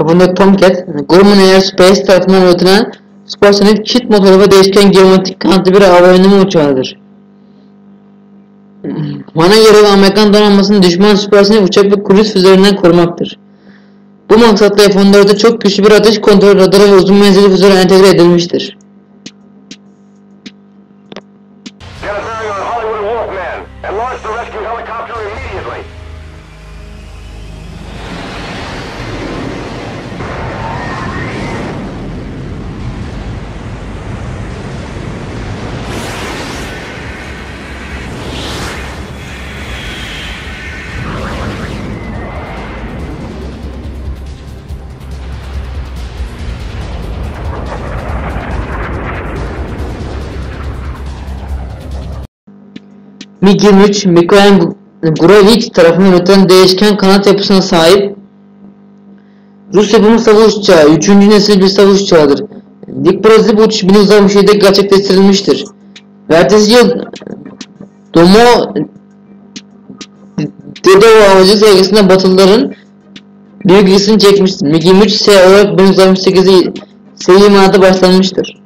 yapımındaki Tomcat, Grumman Aerospace tarafından üretilen süpersonik çift motorlu ve değişken geometrik kanatlı bir hava önleme uçağıdır. Bana göre Amerikan donanmasını düşman süpersonik uçak ve kruz füzelerinden korumaktır. Bu maksatla F-14'e çok güçlü bir atış kontrol radarı ve uzun menzilli füzeler entegre edilmiştir. Get a Hollywood Wolfman, and launch the rescue helicopter immediately. MiG-23 Mikoyan Grovik tarafından yönetilen değişken kanat yapısına sahip Rus yapımı savaş uçağı, 3. nesil bir savaş uçağıdır. Dik Brazil bu uçuş 1967'de gerçekleştirilmiştir. Ve ertesi yıl Domo Dedova amacı sevgisinde Batılıların büyük ilgisini çekmiştir. MiG-23 S olarak 1968'de seri imalatı başlanmıştır.